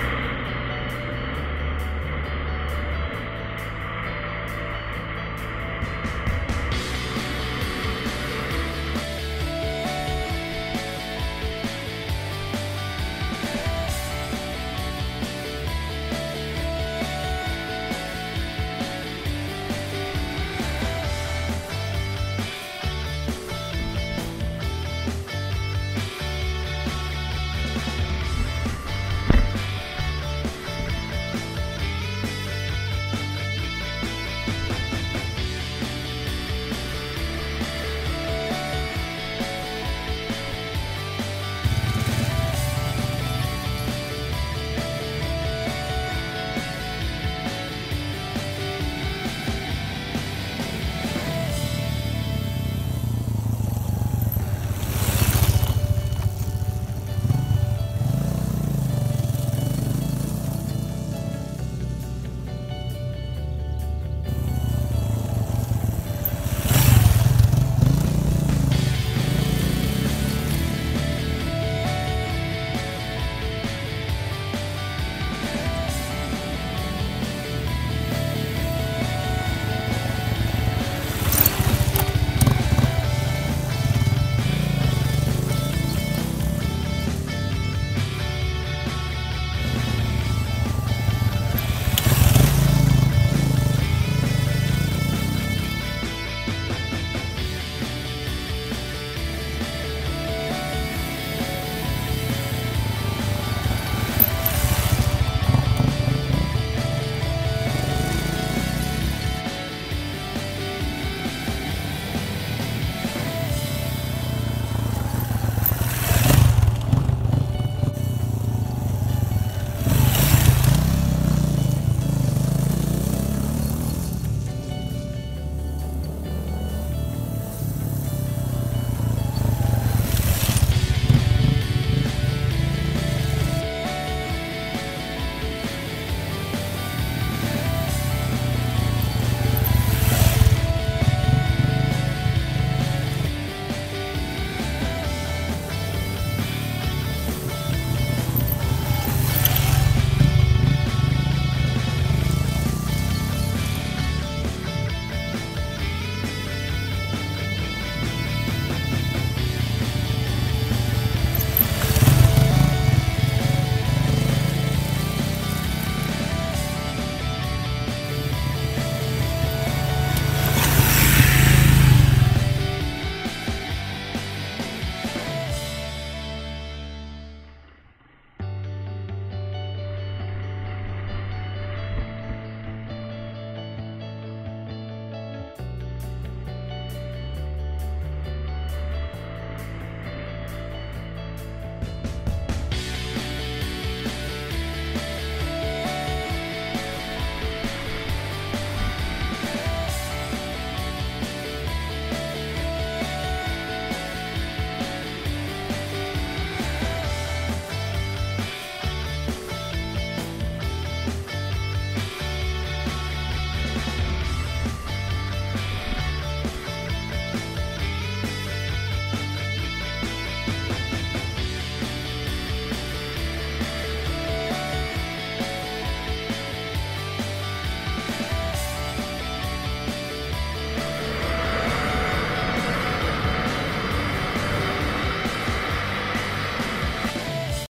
you